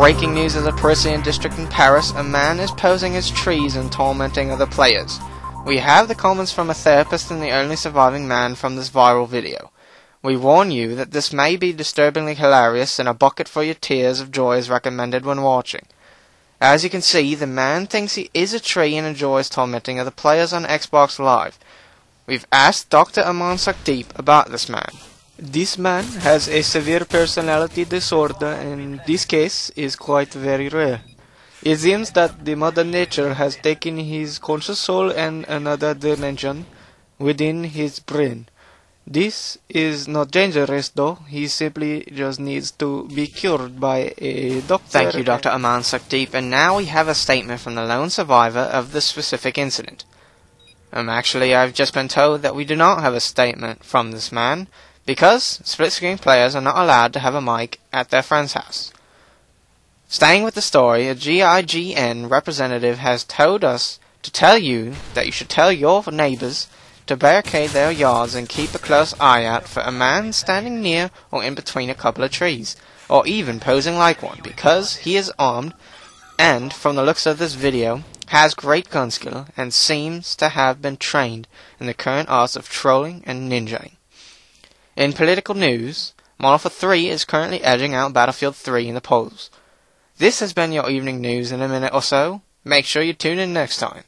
breaking news of the Parisian district in Paris, a man is posing as trees and tormenting other players. We have the comments from a therapist and the only surviving man from this viral video. We warn you that this may be disturbingly hilarious and a bucket for your tears of joy is recommended when watching. As you can see, the man thinks he is a tree and enjoys tormenting other players on Xbox Live. We've asked Dr. Ahman Sukhdeep about this man. This man has a severe personality disorder and this case is quite very rare. It seems that the mother nature has taken his conscious soul and another dimension within his brain. This is not dangerous though, he simply just needs to be cured by a doctor. Thank you, Dr. Ahman Sukhdeep. And now we have a statement from the lone survivor of the specific incident. Um, actually, I've just been told that we do not have a statement from this man, because split screen players are not allowed to have a mic at their friend's house. Staying with the story, a GIGN representative has told us to tell you that you should tell your neighbors to barricade their yards and keep a close eye out for a man standing near or in between a couple of trees, or even posing like one, because he is armed and, from the looks of this video, has great gun skill and seems to have been trained in the current arts of trolling and ninjaing. In political news, Warfare 3 is currently edging out Battlefield 3 in the polls. This has been your evening news in a minute or so. Make sure you tune in next time.